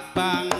Abang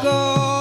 go.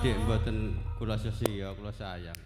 Iya. Mboten kula sesiya, kula sayang.